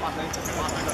八分，八分。